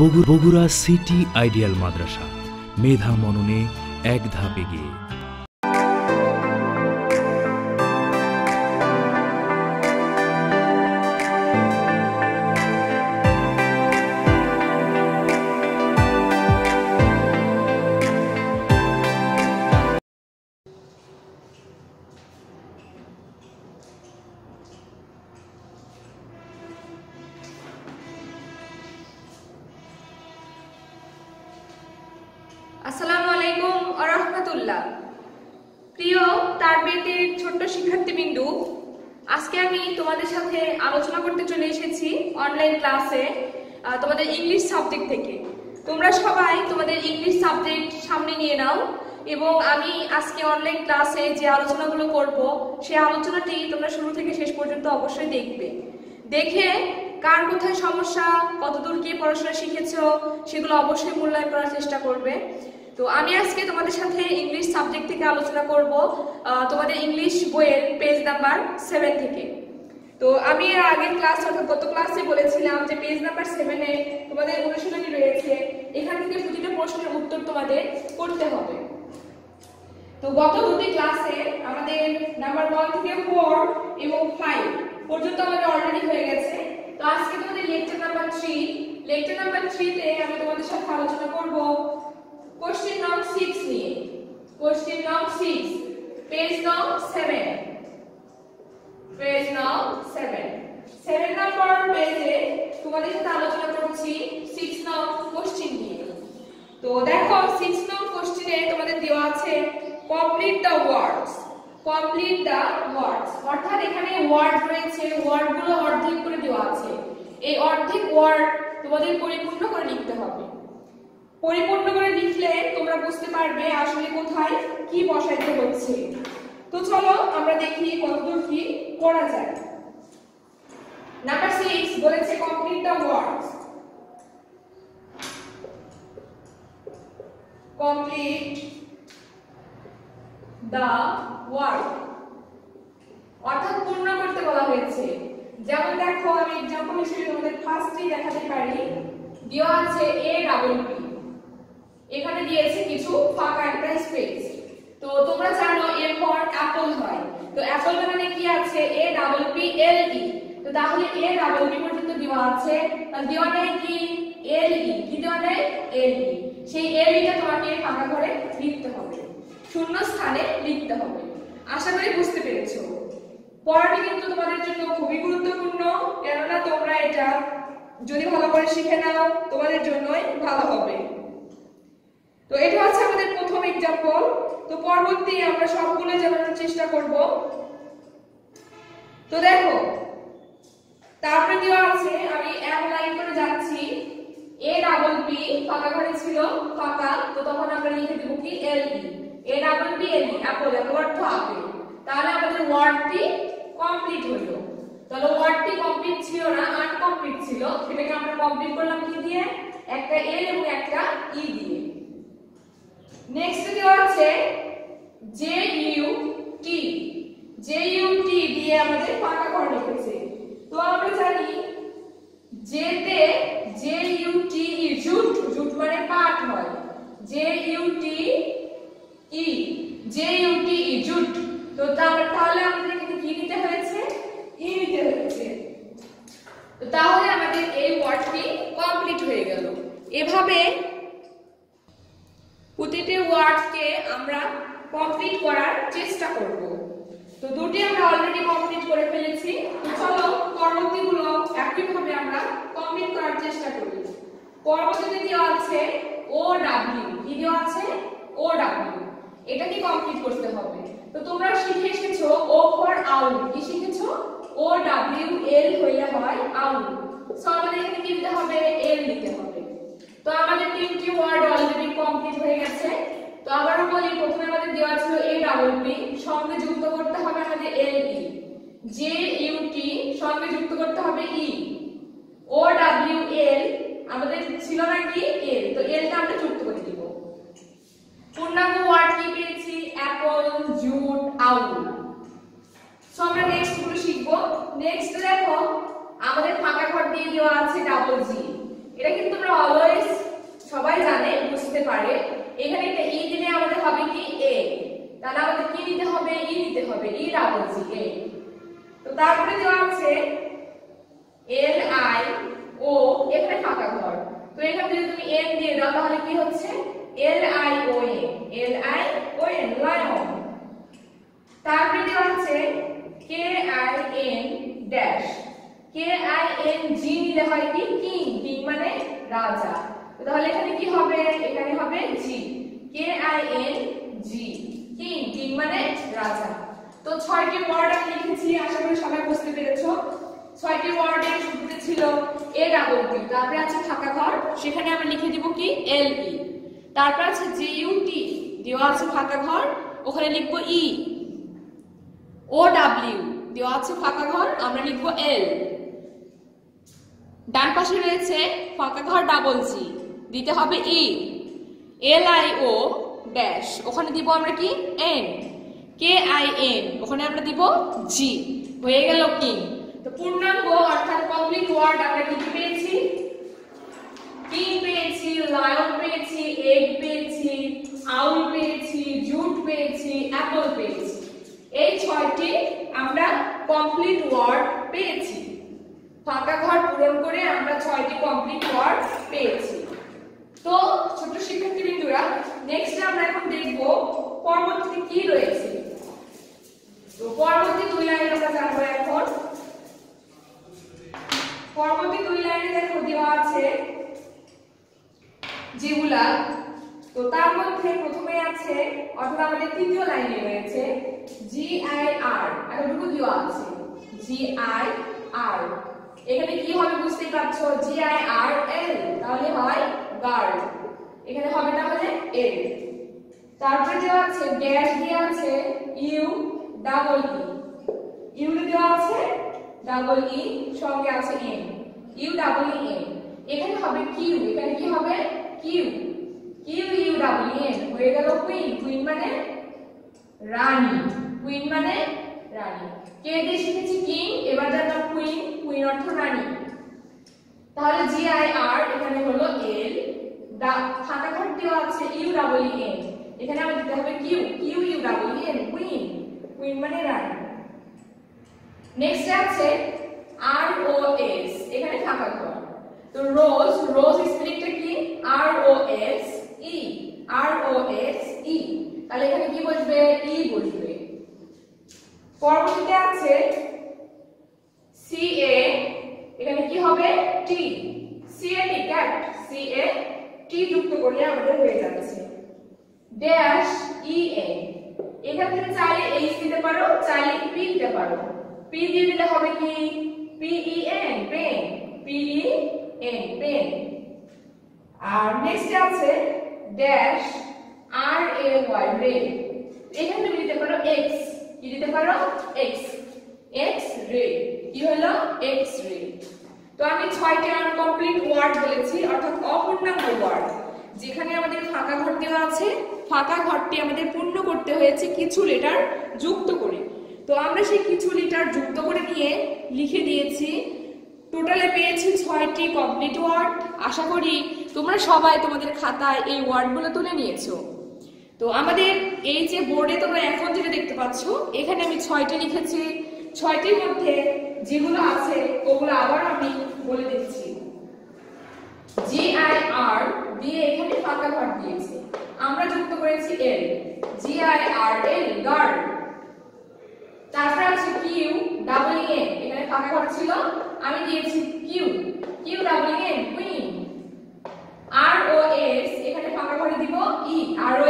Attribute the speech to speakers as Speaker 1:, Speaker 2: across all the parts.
Speaker 1: বগু- Bogura city ideal মাদ্রাসা। মেধা মননে এক ধাপ এগিয়ে।
Speaker 2: আসসালামু আলাইকুম আরহামতুল্লাহ প্রিয় তারবিয়তের ছোট্ট শিক্ষার্থীবৃন্দু, আজকে আমি তোমাদের সাথে আলোচনা করতে চলে এসেছি অনলাইন ক্লাসে তোমাদের ইংলিশ সাবজেক্ট থেকে। তোমরা সবাই তোমাদের ইংলিশ সাবজেক্ট সামনে নিয়ে নাও এবং আমি আজকে অনলাইন ক্লাসে যে আলোচনাগুলো করব সেই আলোচনাটি তোমরা শুরু থেকে শেষ পর্যন্ত অবশ্যই দেখবে। দেখে কার কোথায় সমস্যা, কতদূর কি পড়াশোনা শিখেছো, সেগুলো অবশ্যই মূল্যায়ন করার চেষ্টা করবে। তো আমি আজকে তোমাদের সাথে ইংলিশ সাবজেক্ট থেকে আলোচনা করব তোমাদের ইংলিশ বইয়ের পেজ নাম্বার সেভেন থেকে। তো আমি এর আগের ক্লাস অর্থাৎ গত ক্লাসে বলেছিলাম যে পেজ নাম্বার সেভেনে তোমাদের অনুশীলনী রয়েছে। এখান থেকে প্রতিটা প্রশ্নের উত্তর তোমাদের করতে হবে। তো গত দুটি ক্লাসে আমাদের নাম্বার ওয়ান থেকে ফোর এবং ফাইভ পর্যন্ত আমাদের অলরেডি হয়ে গেছে। তো আজকে তোমাদের lecture number three lecture number থ্রিতে আমি তোমাদের সাথে আলোচনা করব। কোশ্চেন নং সিক্স নিয়ে কোশ্চেন নং সিক্স পেজ নং সেভেন পেজ নং সেভেন সেভেন নম্বর পেজে তোমাদের সাথে আলোচনা করছি সিক্স নং কোশ্চেন নিয়ে। তো দেখো সিক্স নং কোশ্চেনে তোমাদের দেওয়া আছে complete the words complete the words অর্থাৎ এখানে ওয়ার্ড রয়েছে ওয়ার্ডগুলো অর্ধেক করে দেওয়া আছে। এই অর্ধেক ওয়ার্ড তোমাদের পরিপূর্ণ করে লিখতে হবে। পরিপূর্ণ বুঝতে পারবে আসলে কোথায় কি বসাইতে হচ্ছে। তো চলো আমরা দেখি কতদূর কি করা যায়। নাম্বার সিক্স বলেছে complete the complete the word অর্থাৎ পূর্ণ করতে বলা হয়েছে। যেমন দেখো, আমি এক্সাম্পল হিসেবে তোমাদের ফার্স্টেই দেখাতে পারি। দেওয়া আছে এ ডাবল পি এখানে দিয়েছে কিছু ফাঁকা একটা স্পেস তো তোমরা জানো এর পর অ্যাপল হয়। তো অ্যাপল মানে কি আছে? এ ডাবল পি এল ই তো তাহলে এ ডাবল পি পর্যন্ত দেওয়া আছে। দেওয়া নেই কি? এল ই কি দেওয়া নেই এল ই সেই এল ইটা তোমাকে ফাঁকা করে লিখতে হবে। শূন্য স্থানে লিখতে হবে। আশা করি বুঝতে পেরেছ। পড়াটি কিন্তু তোমাদের জন্য খুবই গুরুত্বপূর্ণ। কেননা তোমরা এটা যদি ভালো করে শিখে নাও, তোমাদের জন্যই ভালো হবে তো এটা হচ্ছে আমাদের প্রথম এক্সাম্পল তো পরবর্তী আমরা সবগুলো জানানোর চেষ্টা করব। তো দেখো, তারপরে দেওয়া আছে? আমি এক লাইন করে যাচ্ছি। এ ডাবল পি ফাঁকা ঘরে ছিল ফাঁকা তো তখন আমরা লিখে দেবো কি? L E. A double P, L E, apple, এর অর্থ আপেল। তাহলে আমাদের ওয়ার্ডটি কমপ্লিট হলো। তাহলে ওয়ার্ডটি কমপ্লিট ছিল না আনকমপ্লিট ছিল। সেটাকে আমরা কমপ্লিট করলাম কি দিয়ে? একটা এল এবং একটা ই দিয়ে। নেক্সট দেওয়া আছে J U T J U T দিয়ে আমাদের ফাঁকা ঘর লিখেছে তো আমরা জানি জেতে J U T E jute. Jute মানে পাট হয়। J U T E J U T E jute. তো তাহলে আমাদের এখানে কি নিতে হয়েছে? ই নিতে হয়েছে। তো তাহলে আমাদের এই ওয়ার্ডটি কমপ্লিট হয়ে গেল। এভাবে প্রতিটি ওয়ার্ডকে আমরা কমপ্লিট করার চেষ্টা করব। তো দুটি আমরা অলরেডি কমপ্লিট করে ফেলেছি। চলো পরবর্তীগুলো একইভাবে আমরা কমপ্লিট করার চেষ্টা করি। পরবর্তীতে দেওয়া আছে? ও ডাব্লিউ কি দেওয়া আছে? ও ডাব্লিউ এটাকে কমপ্লিট করতে হবে? তো তোমরা শিখে এসেছ ও ফর আউল কি শিখেছো? ও ডাব্লিউ এল হইলে হয় আউল সো আমাদের এখানে কি দিতে হবে? এল দিতে হবে। তো আমাদের তিনটি ওয়ার্ড অলরেডি কমপ্লিট হয়ে গেছে। তো আবারও বলি, প্রথমে আমাদের দেওয়া ছিল এ ডাবল পি সঙ্গে যুক্ত করতে হবে আমাদের এল ই জে ইউ টি সঙ্গে যুক্ত করতে হবে ই ও ডাব্লিউ এল আমাদের ছিল না কি? এল তো এলটা আমরা যুক্ত করে দিব। পূর্ণাঙ্গ ওয়ার্ড কি পেয়েছি? অ্যাপল জুট আউল সো আমরা নেক্সটগুলো শিখব। নেক্সট দেখো, আমাদের ফাঁকা ঘর দিয়ে দেওয়া আছে ডাবল জি এটা কিন্তু তোমরা অলওয়েজ সবাই জানে বুঝতে পারে। এখানে একটা ই দিলে আমাদের হবে কি এ। তাহলে আমাদের কি নিতে হবে? ই নিতে হবে। ই ডাবল জি এ তো তারপরে দেওয়া আছে এল আই ও এখানে ফাঁকা ঘর। তো এখানে যদি তুমি এন দিয়ে দাও, তাহলে কি হচ্ছে? L I O A L I O N lion তারপরে দেওয়া আছে K I N K I N G নিলে হয় কি? কিং। কিং মানে রাজা। তাহলে এখানে কি হবে? এখানে হবে G K I N G king. King মানে রাজা। তো ছয়টি ওয়ার্ড আমি লিখেছি, আশা করি সবাই বুঝতে পেরেছ। ছয়টি ওয়ার্ডের শুরুতে ছিল এ ডাবল টি তারপরে আছে ফাঁকা ঘর। সেখানে আমরা লিখে দিব কি? এল ই তারপর আছে জি ইউ টি দেওয়া আছে ফাঁকা ঘর। ওখানে লিখব ই ও ডাব্লিউ দেওয়া আছে ফাঁকা ঘর। আমরা লিখব এল ডান পাশে রয়েছে ফাঁকা ঘর ডাবল জি দিতে হবে ই এল আই ও ড্যাশ ওখানে দিব আমরা কি? এন কে আই এন ওখানে আমরা দিব জি হয়ে গেল কি তো পূর্ণাঙ্গ অর্থাৎ কমপ্লিট ওয়ার্ড আমরা কি পেয়েছি? কিং পেয়েছি লায়ন পেয়েছি এগ পেয়েছি আউল পেয়েছি জুট পেয়েছি অ্যাপল পেয়েছি। এই ছয়টি আমরা কমপ্লিট ওয়ার্ড পেয়েছি। ফাঁকা ঘর পূরণ করে আমরা ছয়টি কমপ্লিট ওয়ার্ড পেয়েছি। তো ছোট শিক্ষার্থী বিন্দুরা নেক্সট আমরা এখন দেখব পরবর্তীতে কি রয়েছে। তো পরবর্তী দুই লাইন আমরা জানব এখন। পরবর্তী দুই লাইনে দেখো দেওয়া আছে যেগুলা তো তার মধ্যে প্রথমে আছে অর্থাৎ আমাদের তৃতীয় লাইনে রয়েছে জি আই আর এতটুকু দেওয়া আছে জি আই আর এখানে কি হবে বুঝতেই পারছ? জি আই আর এল তাহলে হয় গার্ড এখানে হবে না তাহলে এল তারপরে দেওয়া আছে ড্যাশ দেওয়া আছে ইউ ডাবল ই ইউ দেওয়া আছে ডাবল ই সঙ্গে আছে M U double E M এখানে হবে কিউ এখানে কি হবে? Q Q U double E N হয়ে গেল কুইন কুইন মানে রানী। কুইন মানে রানী। কে দিয়ে শিখেছি কিং? এবার জানলাম কুইন কুইন অর্থ রানী। তাহলে জি আই আর এখানে হলো এল ফাঁকা ঘর দেওয়া আছে ইউ ডাবল ই এন এখানে আমাদের দিতে হবে Q Q U double E N queen. Queen মানে রানী। নেক্সট আছে আর ও এস এখানে ফাঁকা ঘর তো রোজ রোজ স্পেলিংটা কি? আর ও এস ই আর ও এস ই তাহলে এখানে কি বসবে? ই বসবে। পরবর্তীতে আছে সি এ এখানে কি হবে? T C A T cat C A T যুক্ত করলে আমাদের হয়ে যাচ্ছে। ড্যাশ ই এ এখান থেকে চাইলে এইচ দিতে পারো, চাইলে পি দিতে পারো। পি দিয়ে দিলে হবে কি? P E N pen P E N pen আর নেক্সট আছে dash R A Y ray এখানে দিতে পারো এক্স কি দিতে পারো? এক্স এক্স রে কি হলো? এক্স রে তো আমি ছয়টি আনকমপ্লিট ওয়ার্ড বলেছি, অর্থাৎ অপূর্ণাঙ্গ ওয়ার্ড যেখানে আমাদের ফাঁকা ঘর দেওয়া আছে, ফাঁকা ঘরটি আমাদের পূর্ণ করতে হয়েছে কিছু লেটার যুক্ত করে। তো আমরা সেই কিছু লিটার যুক্ত করে নিয়ে লিখে দিয়েছি। টোটালে পেয়েছি ছয়টি কমপ্লিট ওয়ার্ড আশা করি তোমরা সবাই তোমাদের খাতায় এই ওয়ার্ডগুলো তুলে নিয়েছো। তো আমাদের এই যে বোর্ডে তোমরা এখন যেটা দেখতে পাচ্ছ, এখানে আমি ছয়টি লিখেছি। ছয়টির মধ্যে যেগুলো আছে, ওগুলো আবার আমি বলে দিচ্ছি। জি আই আর দিয়ে এখানে ফাঁকা ঘর দিয়েছি। আমরা যুক্ত করেছি এল G I R L guard তারপরে আছে কিউ ডাবল এন এখানে ফাঁকা ঘর ছিল। আমি দিয়েছি Q Q double N queen আর ও এস এখানে ফাঁকা ঘরে দিব ই আর ও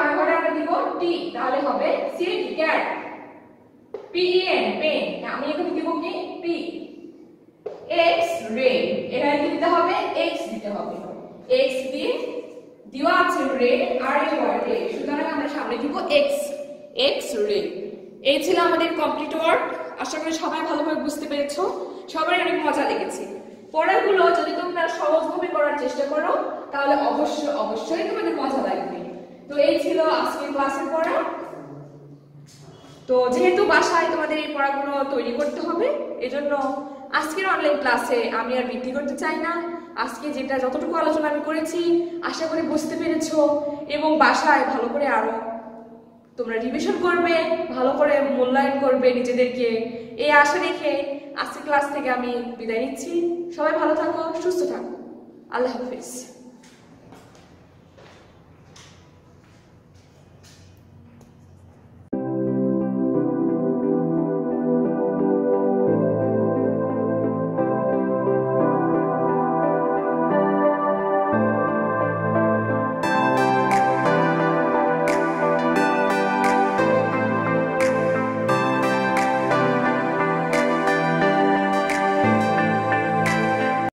Speaker 2: ফাঁকা ঘরে আমরা দিব টি তাহলে হবে C T cat P N pen আমি এখানে দিব কি? পি এক্স রে এখানে কি দিতে হবে? এক্স দিতে হবে। এক্স দিয়ে দেওয়া আছে রে আর এ ওয়াই রে সুতরাং আমরা সামনে দিব এক্স এক্স রে এই ছিল আমাদের কমপ্লিট ওয়ার্ড আশা করি সবাই ভালোভাবে বুঝতে পেরেছ। সবাই অনেক মজা লেগেছে। পড়াগুলো যদি তোমরা সহজভাবে করার চেষ্টা করো, তাহলে অবশ্যই অবশ্যই তোমাদের মজা লাগবে। তো এই ছিল আজকের ক্লাসের পড়া। তো যেহেতু বাসায় তোমাদের এই পড়াগুলো তৈরি করতে হবে, এজন্য আজকের অনলাইন ক্লাসে আমি আর বৃদ্ধি করতে চাই না। আজকে যেটা যতটুকু আলোচনা আমি করেছি, আশা করি বুঝতে পেরেছ। এবং বাসায় ভালো করে আরও তোমরা রিভিশন করবে, ভালো করে মূল্যায়ন করবে নিজেদেরকে। এই আশা রেখে আজকে ক্লাস থেকে আমি বিদায় নিচ্ছি। সবাই ভালো থাকো, সুস্থ থাকো। আল্লাহ হাফিজ।